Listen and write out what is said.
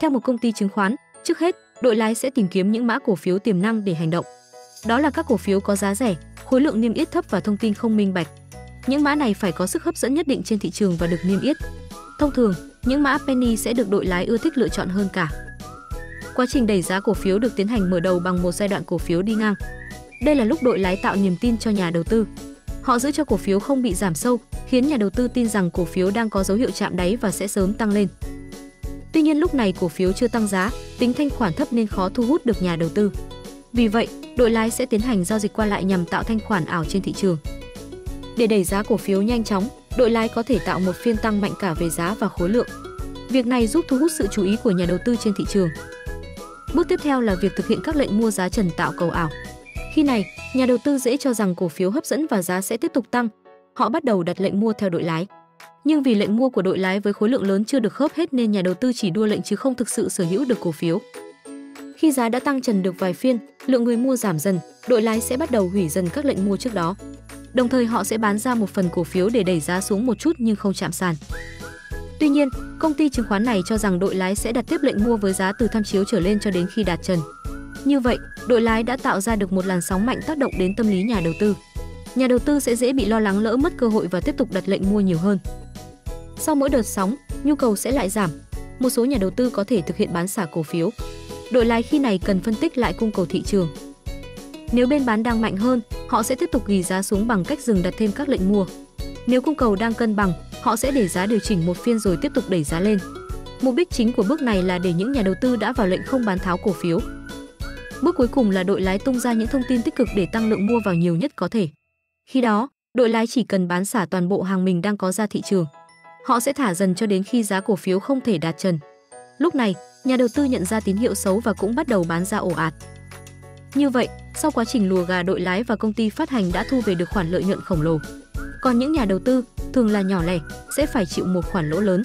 Theo một công ty chứng khoán, trước hết, đội lái sẽ tìm kiếm những mã cổ phiếu tiềm năng để hành động. Đó là các cổ phiếu có giá rẻ, khối lượng niêm yết thấp và thông tin không minh bạch. Những mã này phải có sức hấp dẫn nhất định trên thị trường và được niêm yết. Thông thường, những mã penny sẽ được đội lái ưa thích lựa chọn hơn cả. Quá trình đẩy giá cổ phiếu được tiến hành mở đầu bằng một giai đoạn cổ phiếu đi ngang. Đây là lúc đội lái tạo niềm tin cho nhà đầu tư. Họ giữ cho cổ phiếu không bị giảm sâu, khiến nhà đầu tư tin rằng cổ phiếu đang có dấu hiệu chạm đáy và sẽ sớm tăng lên. Nhiên lúc này cổ phiếu chưa tăng giá, tính thanh khoản thấp nên khó thu hút được nhà đầu tư. Vì vậy, đội lái sẽ tiến hành giao dịch qua lại nhằm tạo thanh khoản ảo trên thị trường. Để đẩy giá cổ phiếu nhanh chóng, đội lái có thể tạo một phiên tăng mạnh cả về giá và khối lượng. Việc này giúp thu hút sự chú ý của nhà đầu tư trên thị trường. Bước tiếp theo là việc thực hiện các lệnh mua giá trần tạo cầu ảo. Khi này, nhà đầu tư dễ cho rằng cổ phiếu hấp dẫn và giá sẽ tiếp tục tăng. Họ bắt đầu đặt lệnh mua theo đội lái. Nhưng vì lệnh mua của đội lái với khối lượng lớn chưa được khớp hết nên nhà đầu tư chỉ đua lệnh chứ không thực sự sở hữu được cổ phiếu. Khi giá đã tăng trần được vài phiên, lượng người mua giảm dần, đội lái sẽ bắt đầu hủy dần các lệnh mua trước đó. Đồng thời họ sẽ bán ra một phần cổ phiếu để đẩy giá xuống một chút nhưng không chạm sàn. Tuy nhiên, công ty chứng khoán này cho rằng đội lái sẽ đặt tiếp lệnh mua với giá từ tham chiếu trở lên cho đến khi đạt trần. Như vậy, đội lái đã tạo ra được một làn sóng mạnh tác động đến tâm lý nhà đầu tư. Nhà đầu tư sẽ dễ bị lo lắng lỡ mất cơ hội và tiếp tục đặt lệnh mua nhiều hơn. Sau mỗi đợt sóng, nhu cầu sẽ lại giảm. Một số nhà đầu tư có thể thực hiện bán xả cổ phiếu. Đội lái khi này cần phân tích lại cung cầu thị trường. Nếu bên bán đang mạnh hơn, họ sẽ tiếp tục ghi giá xuống bằng cách dừng đặt thêm các lệnh mua. Nếu cung cầu đang cân bằng, họ sẽ để giá điều chỉnh một phiên rồi tiếp tục đẩy giá lên. Mục đích chính của bước này là để những nhà đầu tư đã vào lệnh không bán tháo cổ phiếu. Bước cuối cùng là đội lái tung ra những thông tin tích cực để tăng lượng mua vào nhiều nhất có thể. Khi đó, đội lái chỉ cần bán xả toàn bộ hàng mình đang có ra thị trường. Họ sẽ thả dần cho đến khi giá cổ phiếu không thể đạt trần. Lúc này, nhà đầu tư nhận ra tín hiệu xấu và cũng bắt đầu bán ra ổ ạt. Như vậy, sau quá trình lùa gà đội lái và công ty phát hành đã thu về được khoản lợi nhuận khổng lồ. Còn những nhà đầu tư, thường là nhỏ lẻ, sẽ phải chịu một khoản lỗ lớn.